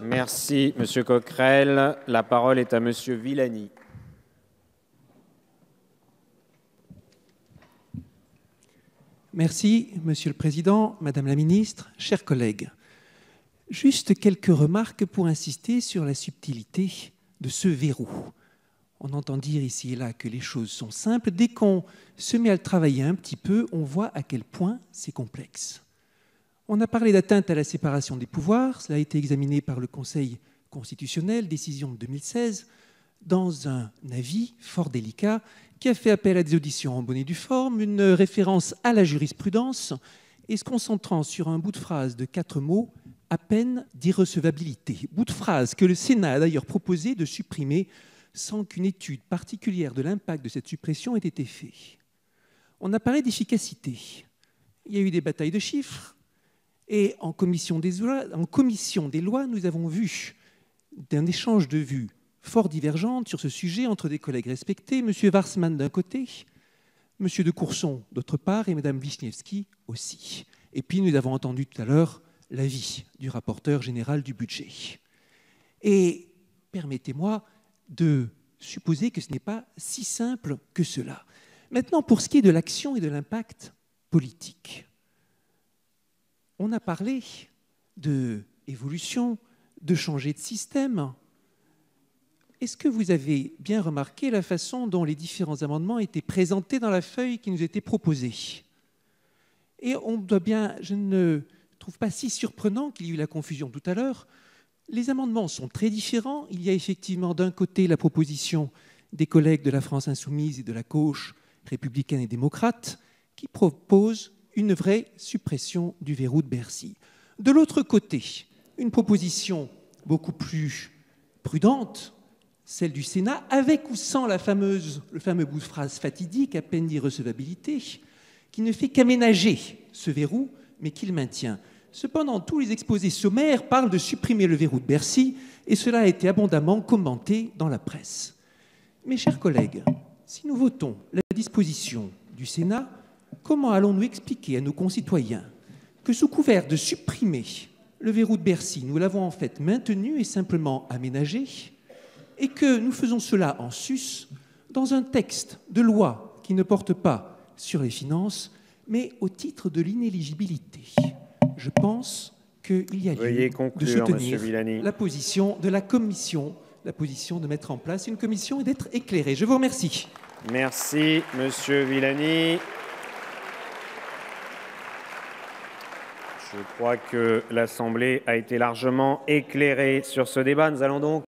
Merci, Monsieur Coquerel. La parole est à Monsieur Villani. Merci, Monsieur le Président, Madame la Ministre, chers collègues. Juste quelques remarques pour insister sur la subtilité de ce verrou. On entend dire ici et là que les choses sont simples. Dès qu'on se met à le travailler un petit peu, on voit à quel point c'est complexe. On a parlé d'atteinte à la séparation des pouvoirs. Cela a été examiné par le Conseil constitutionnel, décision de 2016, dans un avis fort délicat qui a fait appel à des auditions en bonne et due forme, une référence à la jurisprudence et se concentrant sur un bout de phrase de quatre mots, à peine d'irrecevabilité. Bout de phrase que le Sénat a d'ailleurs proposé de supprimer sans qu'une étude particulière de l'impact de cette suppression ait été faite. On a parlé d'efficacité. Il y a eu des batailles de chiffres. Et en commission des lois, nous avons vu d'un échange de vues fort divergentes sur ce sujet entre des collègues respectés, M. Warsman d'un côté, M. de Courson d'autre part et Mme Wisniewski aussi. Et puis nous avons entendu tout à l'heure l'avis du rapporteur général du budget. Et permettez-moi de supposer que ce n'est pas si simple que cela. Maintenant, pour ce qui est de l'action et de l'impact politique, on a parlé de évolution, de changer de système. Est-ce que vous avez bien remarqué la façon dont les différents amendements étaient présentés dans la feuille qui nous était proposée? Et on doit bien, je ne trouve pas si surprenant qu'il y ait eu la confusion tout à l'heure. Les amendements sont très différents. Il y a effectivement d'un côté la proposition des collègues de la France insoumise et de la gauche républicaine et démocrate qui proposent une vraie suppression du verrou de Bercy. De l'autre côté, une proposition beaucoup plus prudente, celle du Sénat, avec ou sans la fameuse, le fameux bout de phrase fatidique, à peine d'irrecevabilité, qui ne fait qu'aménager ce verrou, mais qui le maintient. Cependant, tous les exposés sommaires parlent de supprimer le verrou de Bercy, et cela a été abondamment commenté dans la presse. Mes chers collègues, si nous votons la disposition du Sénat, comment allons-nous expliquer à nos concitoyens que sous couvert de supprimer le verrou de Bercy, nous l'avons en fait maintenu et simplement aménagé, et que nous faisons cela en sus dans un texte de loi qui ne porte pas sur les finances, mais au titre de l'inéligibilité? Je pense qu'il y a lieu de soutenir la position de la Commission, la position de mettre en place une commission et d'être éclairé. Je vous remercie. Merci, Monsieur Villani. Je crois que l'Assemblée a été largement éclairée sur ce débat. Nous allons donc